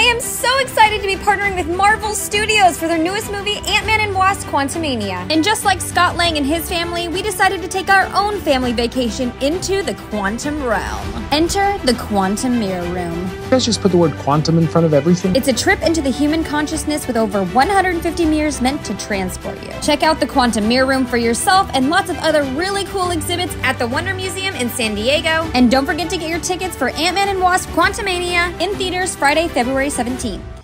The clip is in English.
I am so excited to be partnering with Marvel Studios for their newest movie, Ant Man and Wasp Quantumania. And just like Scott Lang and his family, we decided to take our own family vacation into the quantum realm. Enter the Quantum Mirror Room. You guys just put the word quantum in front of everything? It's a trip into the human consciousness with over 150 mirrors meant to transport you. Check out the Quantum Mirror Room for yourself and lots of other really cool exhibits at the Wonder Museum in San Diego. And don't forget to get your tickets for Ant Man and Wasp Quantumania in theaters Friday, February 17th.